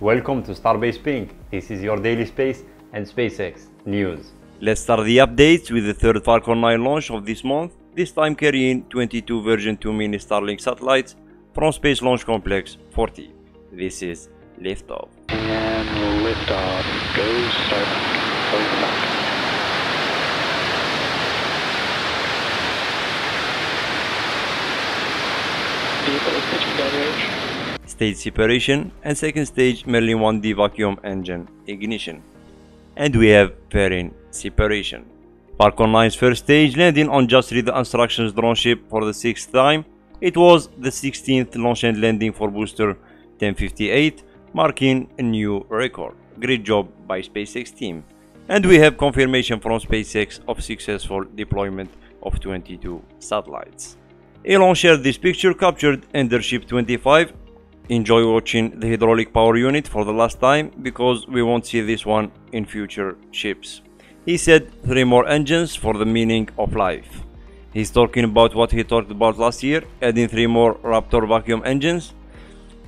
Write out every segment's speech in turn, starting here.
Welcome to Starbase Pink. This is your daily space and SpaceX news. Let's start the updates with the third Falcon 9 launch of this month, this time carrying 22 version 2 mini Starlink satellites from Space Launch Complex 40. This is liftoff. And liftoff. Go start. Go Falcon. Vehicle is pitching down range. Stage separation and second stage Merlin 1D vacuum engine ignition. And we have fairing separation. Falcon 9's first stage landing on Just Read the Instructions drone ship for the sixth time. It was the 16th launch and landing for booster 1058, marking a new record. Great job by SpaceX team. And we have confirmation from SpaceX of successful deployment of 22 satellites. Elon shared this picture captured under ship 25. Enjoy watching the hydraulic power unit for the last time because we won't see this one in future ships. He said three more engines for the meaning of life. He's talking about what he talked about last year, adding three more Raptor vacuum engines.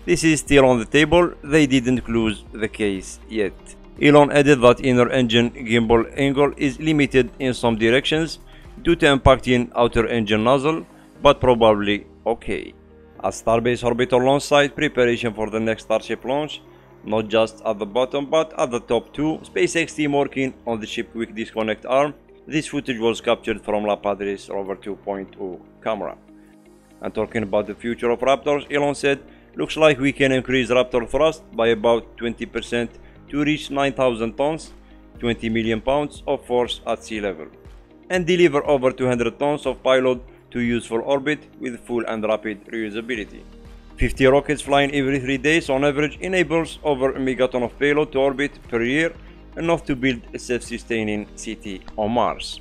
This is still on the table, they didn't close the case yet. Elon added that inner engine gimbal angle is limited in some directions due to impacting outer engine nozzle, but probably okay. At Starbase orbital launch site, preparation for the next Starship launch, not just at the bottom but at the top too. SpaceX team working on the ship quick disconnect arm. This footage was captured from LabPadre's Rover 2.0 camera. And talking about the future of Raptors, Elon said, looks like we can increase Raptor thrust by about 20% to reach 9000 tons, 20 million pounds of force at sea level, and deliver over 200 tons of payload to useful orbit with full and rapid reusability. 50 rockets flying every 3 days on average enables over a megaton of payload to orbit per year, enough to build a self-sustaining city on Mars.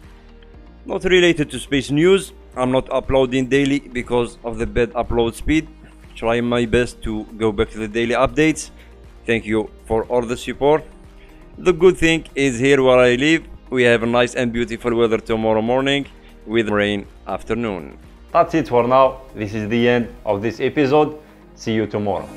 Not related to space news, I'm not uploading daily because of the bad upload speed. Trying my best to go back to the daily updates. Thank you for all the support. The good thing is here where I live, we have a nice and beautiful weather tomorrow morning with rain afternoon. That's it for now. This is the end of this episode. See you tomorrow.